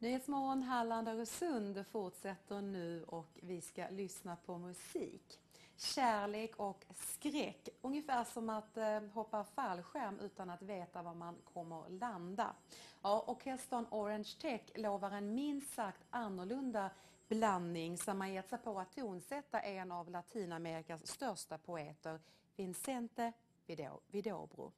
Nyhetsmorgon Halland Öresund fortsätter nu och vi ska lyssna på musik. Kärlek och skräck, ungefär som att eh, hoppa fallskärm utan att veta var man kommer landa. Ja, orkestern Orange Tech lovar en minst sagt annorlunda blandning som har gett sig på att tonsätta en av Latinamerikas största poeter, Vincente Vidobro.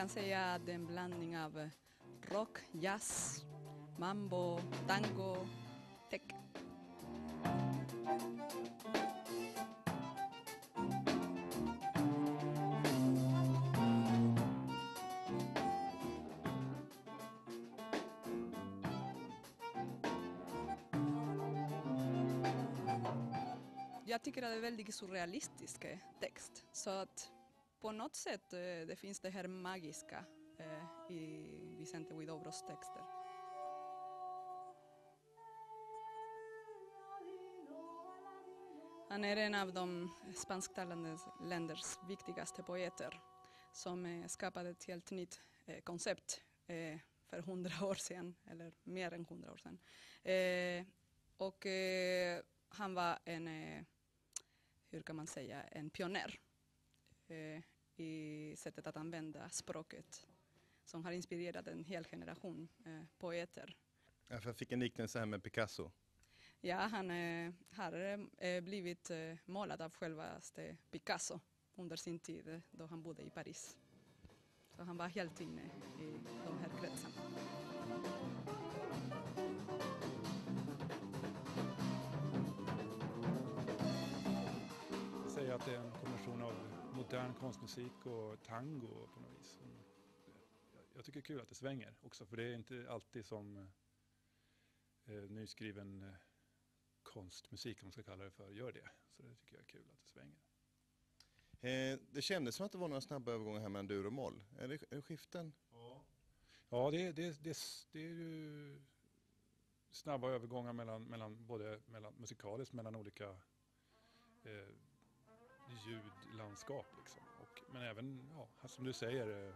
Kan säga att det är en blandning av eh, rock, jazz, mambo, tango, tech. Jag tycker att det är väldigt surrealistisk eh, text. Så att på något sätt eh, det finns det här magiska eh, i Vicente Huidobros texter. Han är en av de spansktalande länders viktigaste poeter som eh, skapade ett helt nytt koncept för hundra år sedan, eller mer än hundra år sedan. Och han var en, hur kan man säga, en pionjär Eh, i sättet att använda språket som har inspirerat en hel generation eh, poeter. Jag fick en liknelse här med Picasso. Ja, han eh, har blivit målad av självaste Picasso under sin tid då han bodde i Paris. Så han var helt inne i de här kretsarna. Säga att det är en kombination av modern konstmusik och tango på något vis. Jag tycker det är kul att det svänger också för det är inte alltid som eh, nyskriven eh, konstmusik, om man ska kalla det för, gör det. Så det tycker jag är kul att det svänger. Eh, det kändes som att det var några snabba övergångar här mellan dur och moll. Är det, är det skiften? Ja, ja det, det, det, det är ju snabba övergångar mellan, mellan både mellan, musikaliskt mellan olika eh, ljudlandskap. Liksom. Och, men även, ja, som du säger, eh,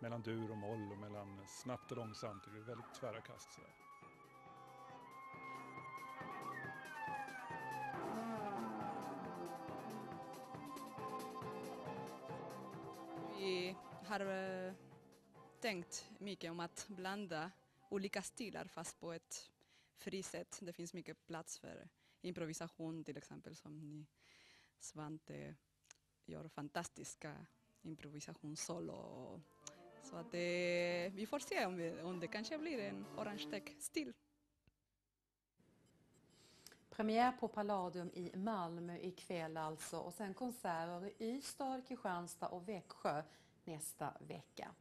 mellan dur och moll och mellan snabbt och långsamt. Det är väldigt tvära kast. Sådär. Vi har eh, tänkt mycket om att blanda olika stilar fast på ett fri sätt. Det finns mycket plats för improvisation till exempel som ni Svante gör fantastiska improvisationssolo. Så att det, vi får se om, vi, om det kanske blir en Orange Tech-stil. Premiär på Palladium i Malmö ikväll alltså och sen konserter i Ystad, Kristianstad och Växjö nästa vecka.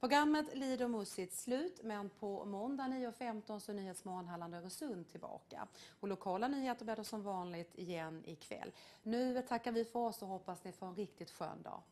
Programmet lider mot sitt slut men på måndag 9.15 så är Nyhetsmorgon Halland Öresund tillbaka. Och lokala nyheter blir det som vanligt igen ikväll. Nu tackar vi för oss och hoppas ni får en riktigt skön dag.